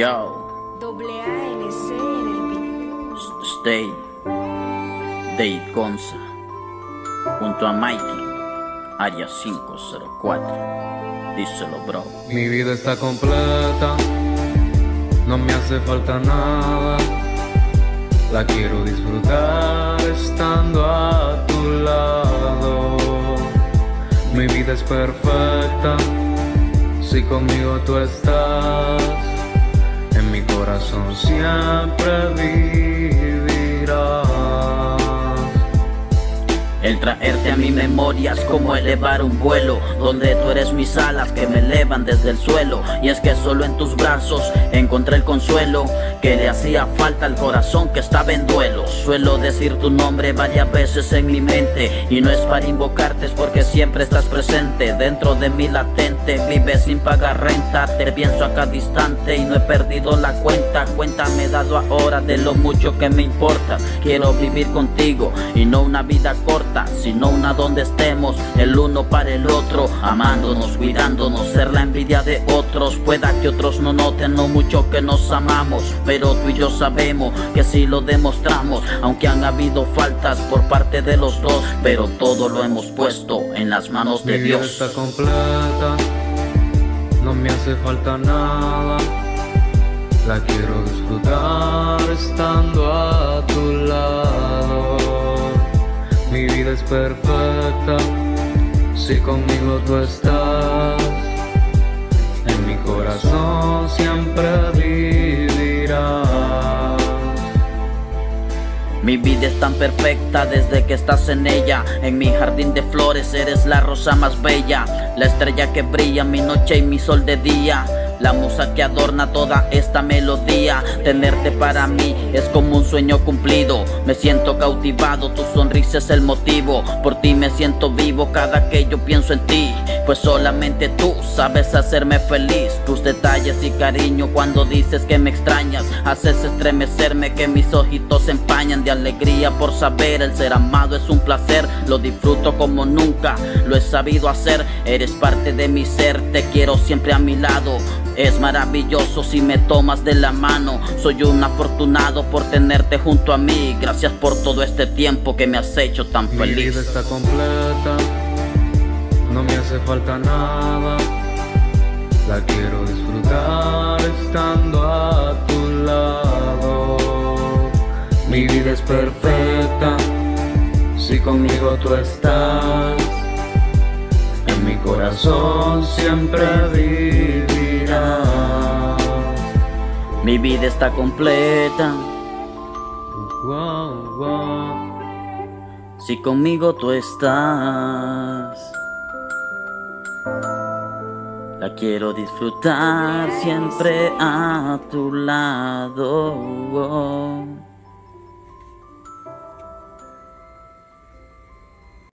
Yo, Doble ANC en el Stay, Dave Gonza, junto a Mikey, área 504. Díselo, bro. Mi vida está completa, no me hace falta nada. La quiero disfrutar estando a tu lado. Mi vida es perfecta, si conmigo tú estás. Corazón siempre vivirás. El traerte a mi memoria es como elevar un vuelo Donde tú eres mis alas que me elevan desde el suelo. Y es que solo en tus brazos encontré el consuelo Que le hacía falta al corazón que estaba en duelo. Suelo decir tu nombre varias veces en mi mente Y no es para invocarte, es porque siempre estás presente. Dentro de mi latente, vives sin pagar renta. Te pienso acá distante y no he perdido la cuenta. Cuenta me he dado ahora de lo mucho que me importa. Quiero vivir contigo y no una vida corta Sino una donde estemos el uno para el otro Amándonos, cuidándonos, ser la envidia de otros Pueda que otros no noten lo mucho que nos amamos Pero tú y yo sabemos que si lo demostramos Aunque han habido faltas por parte de los dos Pero todo lo hemos puesto en las manos Mi de vida Dios está completa, no me hace falta nada. La quiero disfrutar estando a tu lado. Mi vida es perfecta, si conmigo tú estás. En mi corazón siempre vivirás. Mi vida es tan perfecta desde que estás en ella. En mi jardín de flores eres la rosa más bella, la estrella que brilla mi noche y mi sol de día. La musa que adorna toda esta melodía. Tenerte para mí es como un sueño cumplido. Me siento cautivado, tu sonrisa es el motivo. Por ti me siento vivo cada que yo pienso en ti. Pues solamente tú sabes hacerme feliz. Tus detalles y cariño cuando dices que me extrañas. Haces estremecerme que mis ojitos se empañan de alegría por saber. El ser amado es un placer. Lo disfruto como nunca lo he sabido hacer. Eres parte de mi ser, te quiero siempre a mi lado. Es maravilloso si me tomas de la mano. Soy un afortunado por tenerte junto a mí. Gracias por todo este tiempo que me has hecho tan Mi vida feliz. está completa, no me hace falta nada. La quiero disfrutar estando a tu lado. Mi vida es perfecta, si conmigo tú estás. En mi corazón siempre vivirás. Mi vida está completa. Wow, wow. Si conmigo tú estás, la quiero disfrutar siempre a tu lado.